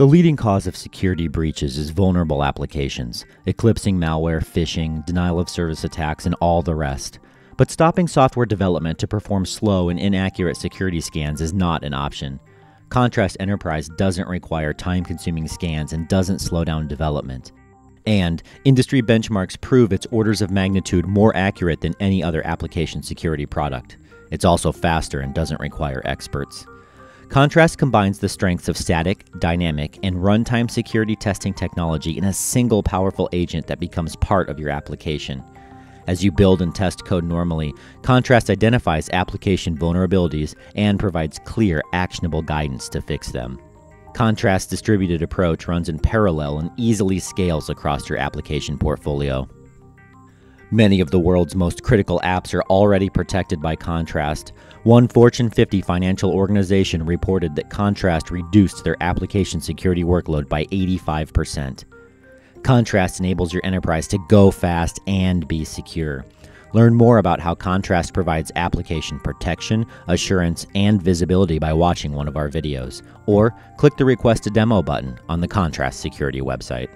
The leading cause of security breaches is vulnerable applications, eclipsing malware, phishing, denial of service attacks, and all the rest. But stopping software development to perform slow and inaccurate security scans is not an option. Contrast Enterprise doesn't require time consuming scans and doesn't slow down development. And industry benchmarks prove it's orders of magnitude more accurate than any other application security product. It's also faster and doesn't require experts. Contrast combines the strengths of static, dynamic, and runtime security testing technology in a single powerful agent that becomes part of your application. As you build and test code normally, Contrast identifies application vulnerabilities and provides clear, actionable guidance to fix them. Contrast's distributed approach runs in parallel and easily scales across your application portfolio. Many of the world's most critical apps are already protected by Contrast. One Fortune 50 financial organization reported that Contrast reduced their application security workload by 85%. Contrast enables your enterprise to go fast and be secure. Learn more about how Contrast provides application protection, assurance, and visibility by watching one of our videos, or click the Request a Demo button on the Contrast Security website.